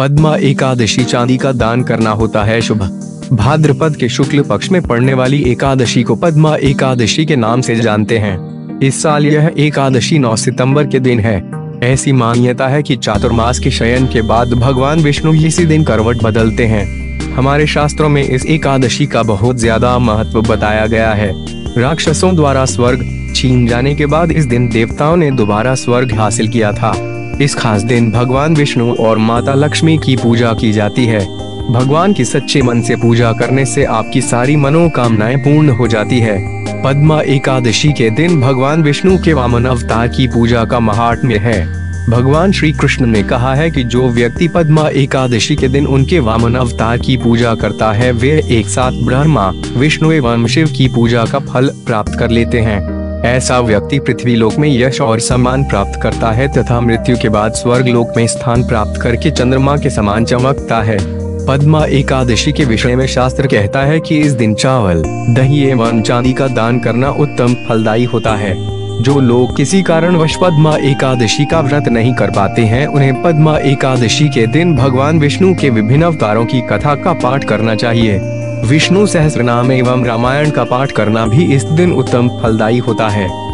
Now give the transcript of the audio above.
पद्मा एकादशी चांदी का दान करना होता है शुभ। भाद्रपद के शुक्ल पक्ष में पड़ने वाली एकादशी को पद्मा एकादशी के नाम से जानते हैं। इस साल यह एकादशी 9 सितंबर के दिन है। ऐसी मान्यता है कि चातुर्मास के शयन के बाद भगवान विष्णु इसी दिन करवट बदलते हैं। हमारे शास्त्रों में इस एकादशी का बहुत ज़्यादा महत्व बताया गया है। राक्षसों द्वारा स्वर्ग छीन जाने के बाद इस दिन देवताओं ने दोबारा स्वर्ग हासिल किया था। इस खास दिन भगवान विष्णु और माता लक्ष्मी की पूजा की जाती है। भगवान की सच्चे मन से पूजा करने से आपकी सारी मनोकामनाएँ पूर्ण हो जाती है। पद्मा एकादशी के दिन भगवान विष्णु के वामन अवतार की पूजा का महात्म्य है। भगवान श्री कृष्ण ने कहा है कि जो व्यक्ति पद्मा एकादशी के दिन उनके वामन अवतार की पूजा करता है, वे एक साथ ब्रह्मा, विष्णु एवं शिव की पूजा का फल प्राप्त कर लेते हैं। ऐसा व्यक्ति पृथ्वी लोक में यश और सम्मान प्राप्त करता है तथा मृत्यु के बाद स्वर्ग लोक में स्थान प्राप्त करके चंद्रमा के समान चमकता है। पद्मा एकादशी के विषय में शास्त्र कहता है कि इस दिन चावल, दही एवं चांदी का दान करना उत्तम फलदायी होता है। जो लोग किसी कारणवश पद्मा एकादशी का व्रत नहीं कर पाते हैं, उन्हें पद्मा एकादशी के दिन भगवान विष्णु के विभिन्न अवतारों की कथा का पाठ करना चाहिए। विष्णु सहस्रनाम एवं रामायण का पाठ करना भी इस दिन उत्तम फलदायी होता है।